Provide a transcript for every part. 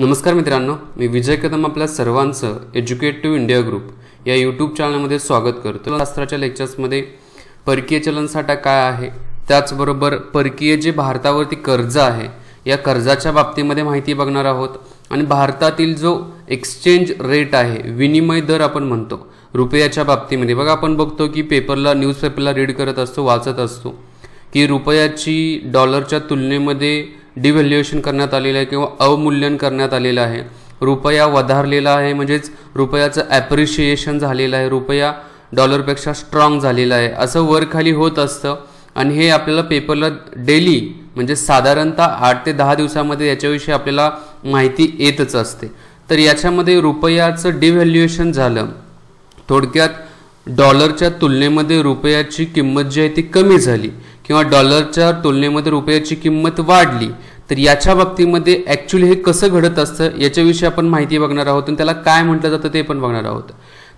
नमस्कार मित्रांनो मी विजय कदम आपल्या सर्वांचं एज्युकेटिव्ह इंडिया ग्रुप या यूट्यूब चॅनलमध्ये स्वागत करतो. शास्त्राच्या लेक्चर्समध्ये परकीय चलनसाठा काय आहे? त्याचबरोबर परकीय जे भारतावरती कर्ज आहे या कर्जाच्या बाबतीमध्ये माहिती बघणार आहोत. आणि भारतातील जो एक्सचेंज रेट आहे विनिमय दर आपण म्हणतो रुपयाच्या बाबतीमध्ये. बघा आपण बघतो की पेपरला न्यूजपेपरला रीड करत असतो वाचत असतो. की रुपयाची डॉलरच्या तुलनेमध्ये डिव्हॅल्युएशन करण्यात आलेलं आहे किंवा अवमूल्यन करण्यात आलेलं आहे. रुपया वधारलेला आहे म्हणजेच रुपयाचं ॲप्रिशिएशन झालेलं आहे रुपया डॉलरपेक्षा स्ट्रॉंग झालेला आहे. असं वर खाली होत असतं आणि हे आपल्याला पेपरला डेली म्हणजे साधारणतः आठ ते दहा दिवसामध्ये याच्याविषयी आपल्याला माहिती येतच असते. तर याच्यामध्ये रुपयाचं डिव्हॅल्युएशन झालं. थोडक्यात डॉलरच्या तुलनेमध्ये रुपयाची किंमत जी आहे ती कमी झाली किंवा डॉलरच्या तुलनेमध्ये रुपयाची किंमत वाढली. तर याच्या बाबतीमध्ये ॲक्च्युली हे कसं घडत असतं याच्याविषयी आपण माहिती बघणार आहोत आणि त्याला काय म्हटलं जातं ते पण बघणार आहोत.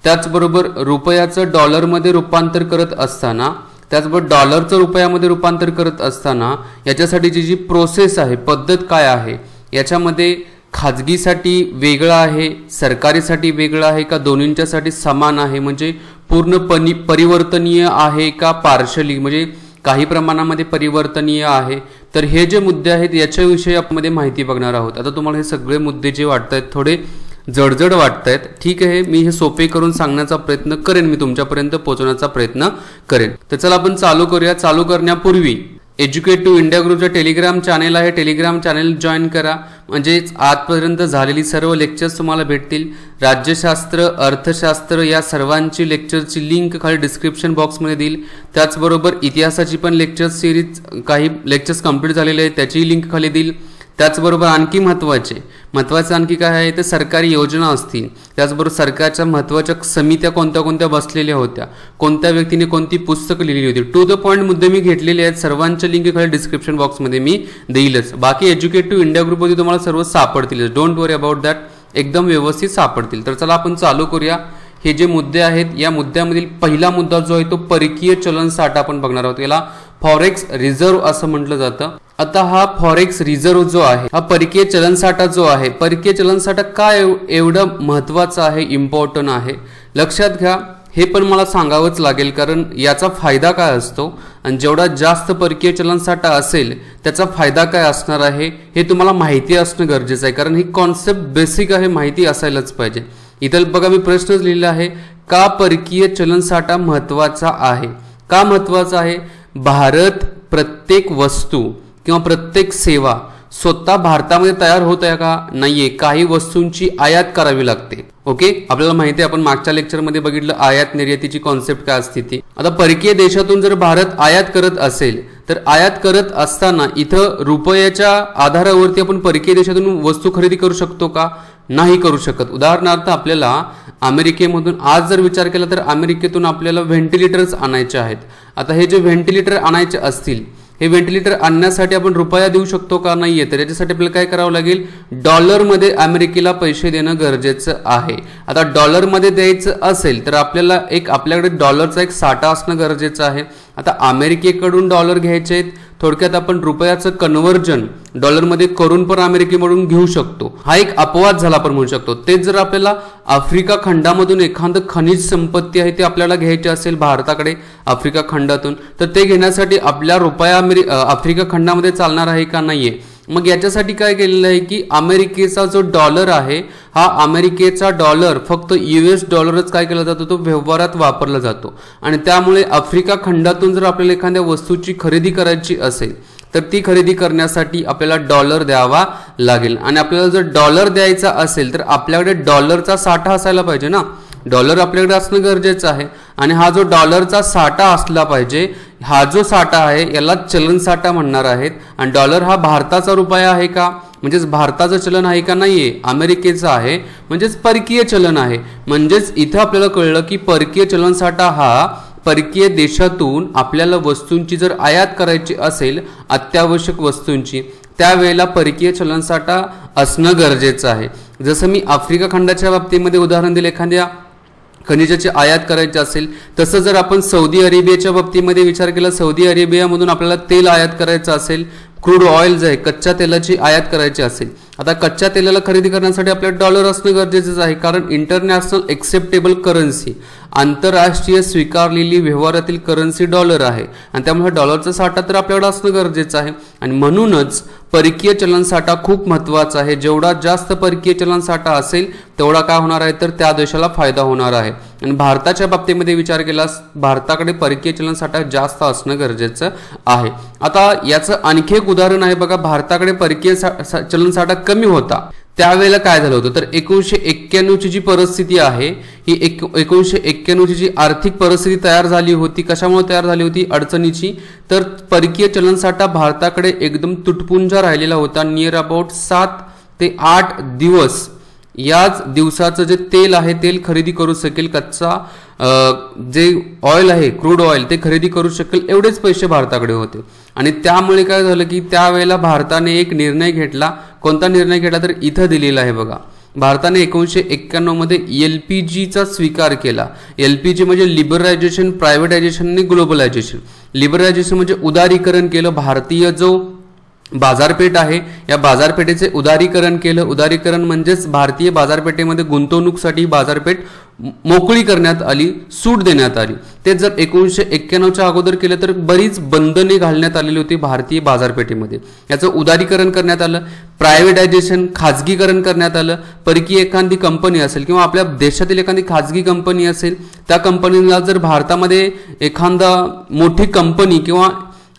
त्याचबरोबर रुपयाचं डॉलरमध्ये रूपांतर करत असताना त्याचबरोबर डॉलरचं रुपयामध्ये रूपांतर करत असताना याच्यासाठीची जी प्रोसेस आहे पद्धत काय आहे याच्यामध्ये खाजगीसाठी वेगळं आहे सरकारीसाठी वेगळं आहे का दोन्हींच्यासाठी समान आहे? म्हणजे पूर्णपणे परिवर्तनीय आहे का पार्शली म्हणजे काही प्रमाणामध्ये परिवर्तनीय आहे. तर हे जे मुद्दे आहेत याच्याविषयी आपण माहिती बघणार आहोत. आता तुम्हाला हे सगळे मुद्दे जे वाटत आहेत थोडे जडजड वाटत आहेत ठीक आहे मी हे सोपे करून सांगण्याचा प्रयत्न करेन मी तुमच्यापर्यंत पोहोचवण्याचा प्रयत्न करेन. तर चला आपण चालू करूया. चालू करण्यापूर्वी एज्युकेट टू इंडिया ग्रुपचं टेलिग्राम चॅनेल आहे. टेलिग्राम चॅनेल जॉईन करा. म्हणजेच आजपर्यंत झालेली सर्व लेक्चर्स तुम्हाला भेटतील. राज्यशास्त्र अर्थशास्त्र या सर्वांची लेक्चरची लिंक खाली डिस्क्रिप्शन बॉक्समध्ये देईल. त्याचबरोबर इतिहासाची पण लेक्चर सिरीज काही लेक्चर्स कंप्लीट झालेले आहेत त्याचीही लिंक खाली देईल. त्याचबरोबर आणखी महत्त्वाचे महत्त्वाचं आणखी काय आहे तर सरकारी योजना असतील. त्याचबरोबर सरकारच्या महत्त्वाच्या समित्या कोणत्या कोणत्या बसलेल्या होत्या? कोणत्या व्यक्तीने कोणती पुस्तकं लिहिली होती? टू द पॉईंट मुद्दे मी घेतलेले आहेत. सर्वांच्या लिंक खाली डिस्क्रिप्शन बॉक्समध्ये मी देईलच. बाकी एज्युकेटिव्ह इंडिया ग्रुपमध्ये तुम्हाला सर्व सापडतीलच. डोंट वरी अबाउट दॅट एकदम व्यवस्थित सापडतील. तर चला आपण चालू करूया. हे जे मुद्दे आहेत या मुद्द्यामधील पहिला मुद्दा जो आहे तो परकीय चलन साठा आपण बघणार आहोत. याला फॉरेक्स रिझर्व्ह असं म्हटलं जातं. आता हा फॉरेक्स रिझर्व्ह जो आहे हा परकीय चलनसाठा जो आहे परकीय चलनसाठा का एवढं महत्वाचं आहे इम्पॉर्टंट आहे? लक्षात घ्या हे पण मला सांगावंच लागेल कारण याचा फायदा काय असतो? आणि जेवढा जास्त परकीय चलनसाठा असेल त्याचा फायदा काय असणार आहे? हे तुम्हाला माहिती असणं गरजेचं आहे कारण ही कॉन्सेप्ट बेसिक आहे माहिती असायलाच पाहिजे. इथं बघा मी प्रश्नच लिहिला आहे का परकीय चलनसाठा महत्त्वाचा आहे? का महत्त्वाचा आहे? भारत प्रत्येक वस्तू किंवा प्रत्येक सेवा स्वतः भारतामध्ये तयार होत आहे का? नाहीये. काही वस्तूंची आयात करावी लागते. ओके? आपल्याला माहिती आहे आपण मागच्या लेक्चरमध्ये बघितलं आयात निर्यातीची कॉन्सेप्ट काय असते ती. आता परकीय देशातून जर भारत आयात करत असेल तर आयात करत असताना इथं रुपयाच्या आधारावरती आपण परकीय देशातून वस्तू खरेदी करू शकतो का? नाही करू शकत. उदाहरणार्थ आपल्याला अमेरिकेमधून आज जर विचार केला तर अमेरिकेतून आपल्याला व्हेंटिलेटर्स आणायचे आहेत. आता हे जे व्हेंटिलेटर आणायचे असतील हे व्हेंटिलेटर आणण्यासाठी आपण रुपया देऊ शकतो का? नाहीये. तर याच्यासाठी आपल्याला काय करावं लागेल? डॉलरमध्ये अमेरिकेला पैसे देणं गरजेचं आहे. आता डॉलरमध्ये द्यायचं असेल तर आपल्याला एक आपल्याकडे डॉलरचा एक साठा असणं गरजेचं आहे. आता अमेरिकेकडून डॉलर घ्यायचे आहेत थोडक्यात आपण रुपयाचं कन्व्हर्जन डॉलरमध्ये करून पण अमेरिकेमधून घेऊ शकतो. हा एक अपवाद झाला आपण म्हणू शकतो. तेच जर आपल्याला आफ्रिका खंडामधून एखादं खनिज संपत्ती आहे ते आपल्याला घ्यायची असेल भारताकडे आफ्रिका खंडातून तर ते घेण्यासाठी आपल्या रुपया अमेरि आफ्रिका खंडामध्ये चालणार आहे का नाहीये? मग याच्यासाठी काय केलेलं आहे की अमेरिकेचा जो डॉलर आहे हा अमेरिकेचा डॉलर फक्त यू एस डॉलरच काय केला जातो तो व्यवहारात वापरला जातो. आणि त्यामुळे आफ्रिका खंडातून जर आपल्याला एखाद्या वस्तूची खरेदी करायची असेल तर ती खरेदी करण्यासाठी आपल्याला डॉलर द्यावा लागेल. आणि आपल्याला जर डॉलर द्यायचा असेल तर आपल्याकडे डॉलरचा साठा असायला पाहिजे ना. डॉलर आपल्याकडे असणं गरजेचं आहे. आणि हा जो डॉलरचा साठा असला पाहिजे हा जो साठा आहे याला चलन साठा म्हणणार आहेत. आणि डॉलर हा भारताचा रुपया आहे का? म्हणजेच भारताचं चलन आहे का नाहीये अमेरिकेचं आहे. म्हणजेच परकीय चलन आहे. म्हणजेच इथं आपल्याला कळलं की परकीय चलन साठा हा परकीय देशातून आपल्याला वस्तूंची जर आयात करायची असेल अत्यावश्यक वस्तूंची त्यावेळेला परकीय चलनसाठा असणं गरजेचं आहे. जसं मी आफ्रिका खंडाच्या बाबतीमध्ये उदाहरण दिलं एखाद्या खनिजाची आयात करायची असेल तसं जर आपण सौदी अरेबियाच्या बाबतीमध्ये विचार केला सौदी अरेबियामधून आपल्याला तेल आयात करायचं असेल क्रूड ऑइल जे आहे कच्च्या तेलाची आयात करायची असेल आता कच्च्या तेलाला खरेदी करण्यासाठी आपल्याला डॉलर असणं गरजेचंच आहे. कारण इंटरनॅशनल एक्सेप्टेबल करन्सी आंतरराष्ट्रीय स्वीकारलेली व्यवहारातील करन्सी डॉलर आहे. आणि त्यामुळे डॉलरचा साठा तर आपल्याकडे असणं गरजेचं आहे. आणि म्हणूनच परकीय चलन साठा खूप महत्त्वाचा आहे. जेवढा जास्त परकीय चलन साठा असेल तेवढा काय होणार आहे? तर त्या देशाला फायदा होणार आहे. आणि भारताच्या बाबतीमध्ये विचार केलास भारताकडे परकीय चलन साठा जास्त असणं गरजेचं आहे. आता याचं आणखी एक उदाहरण आहे बघा भारताकडे परकीय चलन साठा कमी होता. त्यावेळेला काय झालं होतं? तर एकोणीसशे एक्क्याण्णवची जी परिस्थिती आहे ही एक एकोणीसशे एक्क्याण्णवची जी आर्थिक परिस्थिती तयार झाली होती कशामुळे तयार झाली होती? अडचणीची. तर परकीय चलनसाठा भारताकडे एकदम तुटपुंजा राहिलेला होता नियर अबाउट सात ते आठ दिवस. याच दिवसाचं जे तेल आहे तेल खरेदी करू शकेल कच्चा जे ऑइल आहे क्रूड ऑइल ते खरेदी करू शकेल एवढेच पैसे भारताकडे होते. आणि त्यामुळे काय झालं की त्यावेळेला भारताने एक निर्णय घेतला. कोणता निर्णय घेतला तर इथं दिलेला आहे बघा. भारताने एकोणीसशे एक्क्याण्णवमध्ये एल पी जीचा स्वीकार केला. एल पी जी म्हणजे लिबरलायझेशन प्रायव्हेटायझेशन आणि ग्लोबलायझेशन लिबरलायझेशन म्हणजे उदारीकरण केलं. भारतीय जो बाजारपेठ आहे. या बाजारपेठेचे उदारीकरण केलं. उदारीकरण म्हणजेच भारतीय बाजारपेठेमध्ये गुंतवणूकसाठी बाजारपेठ मोकळी करण्यात आली सूट देण्यात आली. ते जर एकोणीसशे एक्क्याण्णवच्या अगोदर केलं तर बरीच बंधने घालण्यात आलेली होती भारतीय बाजारपेठेमध्ये. याचं उदारीकरण करण्यात आलं प्रायव्हेटायझेशन खाजगीकरण करण्यात आलं. परकी एखादी कंपनी असेल किंवा आपल्या देशातील एखादी खाजगी कंपनी असेल त्या कंपनीला जर भारतामध्ये एखादा मोठी कंपनी किंवा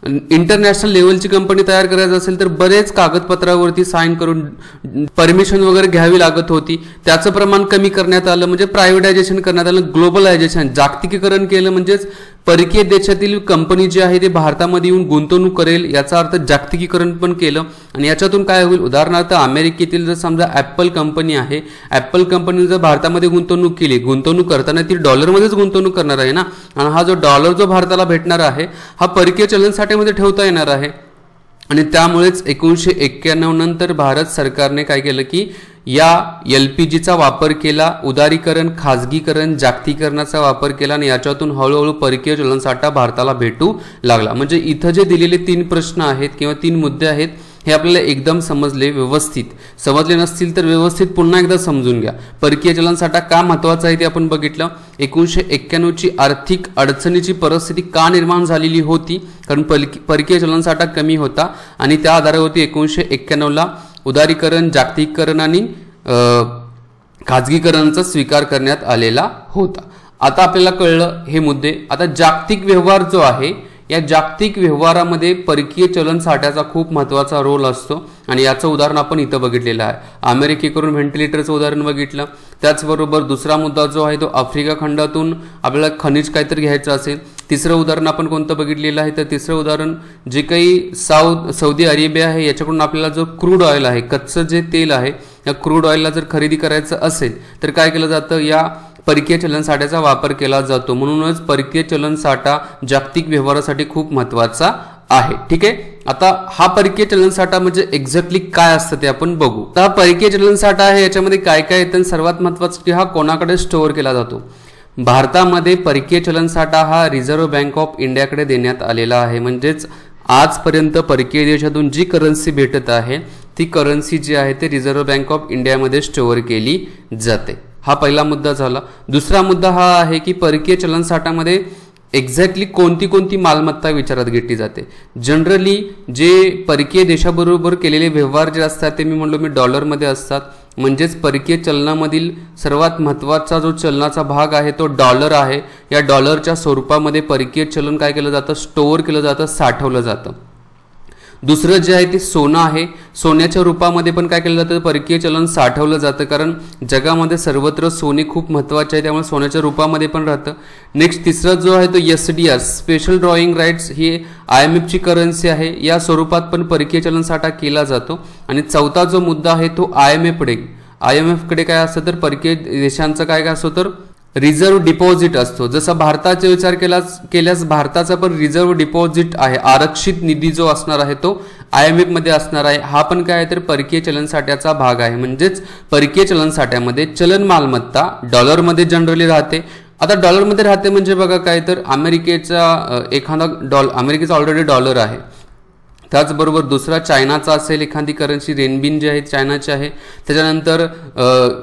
इंटरनॅशनल लेवलची कंपनी तयार करायची असेल तर बरेच कागदपत्रावरती साईन करून परमिशन वगैरे घ्यावी लागत होती. त्याचं प्रमाण कमी करण्यात आलं म्हणजे प्रायव्हेटायझेशन करण्यात आलं ग्लोबलायझेशन जागतिकीकरण केलं म्हणजेच परकीय देशातील कंपनी जी आहे ते भारतामध्ये येऊन गुंतवणूक करेल याचा अर्थ जागतिकीकरण पण केलं. आणि याच्यातून काय होईल? उदाहरणार्थ अमेरिकेतील जर समजा ॲपल कंपनी आहे ॲपल कंपनीने जर भारतामध्ये गुंतवणूक केली गुंतवणूक करताना ती डॉलरमध्येच गुंतवणूक करणार आहे ना? आणि हा जो डॉलर जो भारताला भेटणार आहे हा परकीय चलनसाठ्यामध्ये ठेवता येणार आहे. आणि त्यामुळेच एकोणीसशे एक्क्याण्णव नंतर भारत सरकारने काय केलं की या एल पी जीचा वापर केला उदारीकरण खाजगीकरण जागतिकरणाचा वापर केला आणि याच्यातून हळूहळू परकीय चलनसाठा भारताला भेटू लागला. म्हणजे इथं जे दिलेले तीन प्रश्न आहेत किंवा तीन मुद्दे आहेत हे आपल्याला एकदम समजले व्यवस्थित. समजले नसतील तर व्यवस्थित पुन्हा एकदा समजून घ्या. परकीय चलनसाठा का महत्त्वाचा आहे ते आपण बघितलं. एकोणीसशे एक्क्याण्णवची आर्थिक अडचणीची परिस्थिती का निर्माण झालेली होती? कारण परकीय चलनसाठा कमी होता आणि त्या आधारावरती एकोणीसशे एक्क्याण्णवला उदारीकरण जागतिकीकरण आणि खाजगीकरणाचा स्वीकार करण्यात आलेला होता. आता आपल्याला कळलं हे मुद्दे. आता जागतिक व्यवहार जो आहे या जागतिक व्यवहारामध्ये परकीय चलन साठ्याचा खूप महत्त्वाचा रोल असतो. आणि याचं उदाहरण आपण इथं बघितलेलं आहे. अमेरिकेकडून व्हेंटिलेटरचं उदाहरण बघितलं. त्याचबरोबर दुसरा मुद्दा जो आहे तो आफ्रिका खंडातून आपल्याला खनिज काहीतरी घ्यायचं असेल. तिसरं उदाहरण आपण कोणतं बघितलेलं आहे? तर तिसरं उदाहरण जे काही साऊथ सौदी अरेबिया आहे याच्याकडून आपल्याला जो क्रूड ऑइल आहे कच्चं जे तेल आहे या क्रूड ऑइलला जर खरेदी करायचं असेल तर काय केलं जातं? या परकीय चलन साठ्याचा वापर केला जातो. म्हणूनच परकीय चलन साठा जागतिक व्यवहारासाठी खूप महत्त्वाचा आहे. ठीक आहे? आता हा परकीय चलन साठा म्हणजे एक्झॅक्टली काय असतं ते आपण बघू. तर हा परकीय चलन साठा आहे याच्यामध्ये काय काय येतं सर्वात महत्वाचं की हा कोणाकडे स्टोअर केला जातो? भारतामध्ये परकीय चलन साठा हा रिझर्व्ह बँक ऑफ इंडियाकडे देण्यात आलेला आहे. म्हणजेच आजपर्यंत परकीय देशातून जी करन्सी भेटत आहे ती करन्सी जी आहे ते रिझर्व्ह बँक ऑफ इंडियामध्ये स्टोअर केली जाते. हा पहिला मुद्दा झाला. दुसरा मुद्दा हा आहे की परकीय चलनसाठामध्ये एक्झॅक्टली कोणती कोणती मालमत्ता विचारात घेतली जाते? जनरली जे परकीय देशाबरोबर केलेले व्यवहार जे असतात ते मी म्हणलो मी डॉलरमध्ये असतात. म्हणजेच परकीय चलनामधील सर्वात महत्त्वाचा जो चलनाचा भाग आहे तो डॉलर आहे. या डॉलरच्या स्वरूपामध्ये परकीय चलन काय केलं जातं? स्टोअर केलं जातं साठवलं जातं. दुसरं जे आहे ते सोनं आहे. सोन्याच्या रूपामध्ये पण काय केलं जातं? परकीय चलन साठवलं जातं. कारण जगामध्ये सर्वत्र सोने खूप महत्त्वाचे आहे. त्यामुळे सोन्याच्या रूपामध्ये पण राहतं. नेक्स्ट तिसरा जो आहे तो S D R special drawing rights he I M एफची करन्सी आहे. या स्वरूपात पण परकीय चलन साठा केला जातो. आणि चौथा जो मुद्दा आहे तो आय एम एफकडे आय एम एफकडे काय असतं तर परकीय देशांचं काय काय असतं तर रिझर्व्ह डिपॉझिट असतो. जसं भारताचा विचार केला केल्यास भारताचा पण रिझर्व्ह डिपॉझिट आहे. आरक्षित निधी जो असणार आहे तो आय एम एफमध्ये असणार आहे. हा पण काय आहे तर परकीय चलन साठ्याचा भाग आहे. म्हणजेच परकीय चलन साठ्यामध्ये चलन मालमत्ता डॉलरमध्ये जनरली राहते. आता डॉलरमध्ये राहते म्हणजे बघा काय तर अमेरिकेचा एखादा डॉल अमेरिकेचा ऑलरेडी डॉलर आहे. त्याचबरोबर दुसरा चायनाचा असेल एखादी करन्सी रेनबिन जी आहे चायनाची आहे. त्याच्यानंतर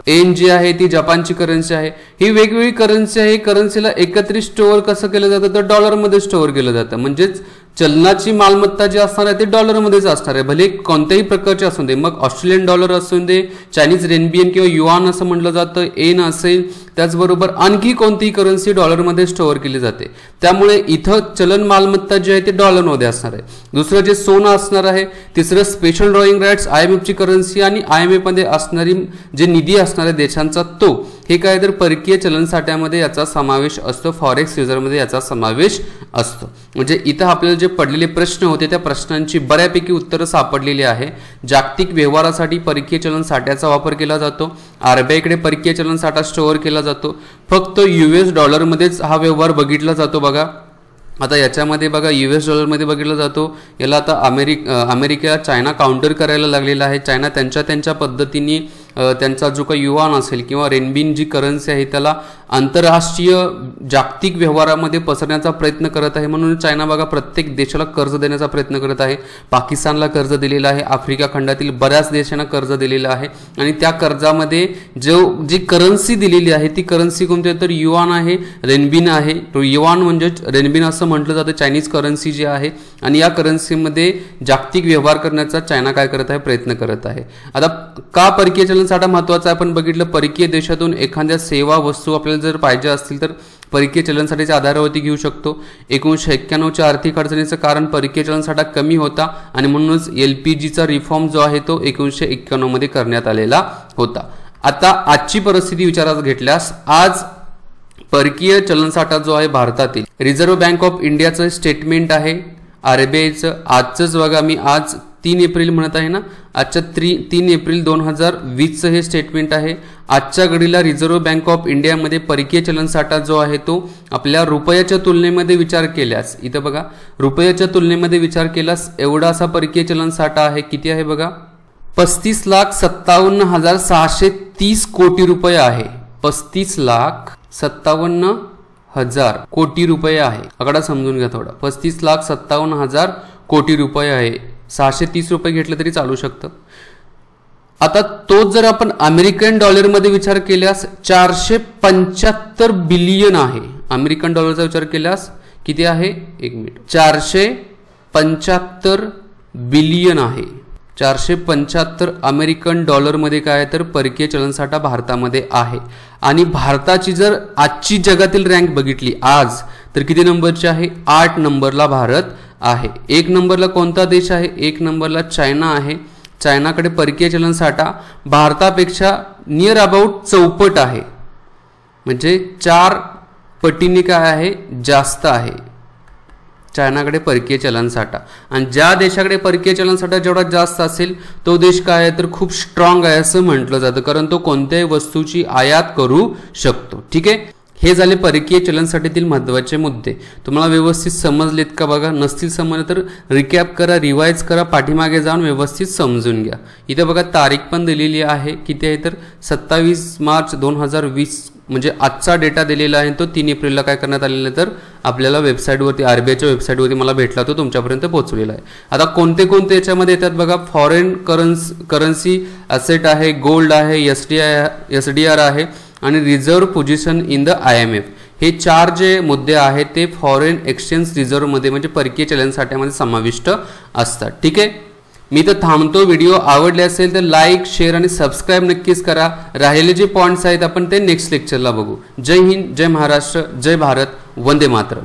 एन जी आहे ती जपानची करन्सी आहे. ही वेगवेगळी करन्सी आहे. करन्सीला एकत्रित स्टोअर कसं केलं जातं? तर डॉलरमध्ये स्टोअर केलं जातं. म्हणजेच चलनाची मालमत्ता जी असणार आहे ते डॉलरमध्येच असणार आहे. भले कोणत्याही प्रकारचे असू दे मग ऑस्ट्रेलियन डॉलर असू दे चायनीज रेनबियन किंवा युआन असं म्हटलं जातं एन असेल त्याचबरोबर आणखी कोणतीही करन्सी डॉलरमध्ये स्टोअर केली जाते. त्यामुळे इथं चलन मालमत्ता जी आहे ती डॉलरमध्ये असणार आहे. दुसरं जे सोनं असणार आहे तिसरं special drawing rights I M एफची currency आणि आय एम एफमध्ये असणारी जे निधी असणार आहे देशांचा तो हे काय तर परकीय चलन साठ्यामध्ये याचा समावेश असतो फॉरेक्स युजरमध्ये याचा समावेश असतो. म्हणजे इथं आपल्याला जे पडलेले प्रश्न होते त्या प्रश्नांची बऱ्यापैकी उत्तरं सापडलेली आहे. जागतिक व्यवहारासाठी परकीय चलन साठ्याचा वापर केला जातो. आरबीआयकडे परकीय चलन साठा स्टोअर केला जातो. फक्त युएस डॉलरमध्येच हा व्यवहार बघितला जातो बघा. आता याच्यामध्ये बघा यू एस डॉलरमध्ये बघितला जातो. याला आता अमेरिक अमेरिका चायना काउंटर करायला लागलेला आहे. चायना त्यांच्या त्यांच्या पद्धतीने त्यांचा जो काही युवान असेल किंवा रेनबिन जी करन्सी आहे त्याला आंतरराष्ट्रीय जागतिक व्यवहारामध्ये पसरण्याचा प्रयत्न करत आहे. म्हणून चायना बघा प्रत्येक देशाला कर्ज देण्याचा प्रयत्न करत आहे. पाकिस्तानला कर्ज दिलेलं आहे. आफ्रिका खंडातील बऱ्याच देशांना कर्ज दिलेलं आहे. आणि त्या कर्जामध्ये जो जी करन्सी दिलेली आहे ती करन्सी कोणती तर युवान आहे रेनबिन आहे. तो युवान म्हणजेच रेनबिन असं म्हटलं जातं. चायनीज करन्सी जी आहे आणि या करन्सीमध्ये जागतिक व्यवहार करण्याचा चायना काय करत आहे? प्रयत्न करत आहे. आता का परकीय चलन साठा महत्त्वाचा आपण बघितलं परकीय देशातून एखाद्या सेवा वस्तू आपल्याला जर पाहिजे असतील तर परकीय चलनसाठीच्या आधारावरती घेऊ शकतो. एकोणीसशे एक्क्याण्णवच्या आर्थिक अडचणीचं कारण परकीय चलनसाठा कमी होता आणि म्हणूनच एल पी जीचा रिफॉर्म जो आहे तो एकोणीसशे एक्क्याण्णवमध्ये करण्यात आलेला होता. आता आजची परिस्थिती विचारात घेतल्यास आज परकीय चलनसाठा जो आहे भारतातील. रिझर्व्ह बँक ऑफ इंडियाचं स्टेटमेंट आहे. आरबीआयचं आजचंच बघा मी आज तीन एप्रिल म्हणत आहे ना आजच्या त्री तीन एप्रिल दोन हजार वीसचं हे स्टेटमेंट आहे. आजच्या घडीला रिझर्व्ह बँक ऑफ इंडियामध्ये परकीय चलनसाठा जो आहे तो आपल्या रुपयाच्या तुलनेमध्ये विचार केल्यास इथं बघा रुपयाच्या तुलनेमध्ये विचार केल्यास एवढा असा परकीय चलनसाठा आहे किती आहे बघा? पस्तीस लाख सत्तावन्न हजार सहाशे तीस कोटी रुपये आहे. पस्तीस लाख सत्तावन्न हजार कोटी रुपये आहे. आकडा समजून घ्या थोडा. पस्तीस लाख सत्तावन्न हजार कोटी रुपये आहे. सहाशे तीस रुपये घेतले तरी चालू शकतं. आता तोच जर आपण अमेरिकन डॉलरमध्ये विचार केल्यास चारशे पंच्याहत्तर बिलियन आहे. अमेरिकन डॉलरचा विचार केल्यास किती आहे? एक मिनिट. चारशे पंच्याहत्तर बिलियन आहे. चारशे पंच्याहत्तर अमेरिकन डॉलरमध्ये काय तर परकीय चलनसाठा भारतामध्ये आहे. आणि भारताची जर आजची जगातील रँक बघितली आज तर किती नंबरची आहे? आठ नंबरला भारत आहे. एक नंबरला कोणता देश आहे? एक नंबरला चायना आहे. चायनाकडे परकीय चलनसाठा भारतापेक्षा नियर अबाउट चौपट आहे. म्हणजे चार पटीने काय आहे? जास्त आहे. चायनाकडे परकीय चलनसाठा. आणि ज्या देशाकडे परकीय चलनसाठा जेवढा जास्त असेल तो देश काय आहे? तर खूप स्ट्रॉंग आहे असं म्हटलं जातं. कारण तो कोणत्याही वस्तूची आयात करू शकतो. ठीक आहे? हे झाले परकीय चलनसाठीतील महत्त्वाचे मुद्दे. तुम्हाला व्यवस्थित समजलेत का बघा? नसतील समजले तर रिकॅप करा रिवाईज करा पाठीमागे जाऊन व्यवस्थित समजून घ्या. इथे बघा तारीख पण दिलेली आहे. किती आहे तर? सत्तावीस मार्च दोन हजार वीस म्हणजे आजचा डेटा दिलेला आहे तो तीन एप्रिलला काय करण्यात आलेला आहे तर आपल्याला वेबसाईटवरती आर बी आयच्या वेबसाईटवरती मला भेटला तो तुमच्यापर्यंत पोहोचलेला आहे. आता कोणते कोणते याच्यामध्ये येतात बघा फॉरेन करन्स करन्सी असेट आहे गोल्ड आहे S D I S D R आहे आणि reserve position in the I M F हे चार जे मुद्दे आहेत ते फॉरेन एक्सचेंज रिझर्व्हमध्ये म्हणजे परकीय चलन साठ्यामध्ये समाविष्ट असतात. ठीक आहे? मी तर थांबतो. व्हिडिओ आवडले असेल तर लाईक शेअर आणि सबस्क्राईब नक्कीच करा. राहिलेले जे पॉईंट्स आहेत आपण ते नेक्स्ट लेक्चरला बघू. जय हिंद जय महाराष्ट्र जय भारत. वंदे मातरम.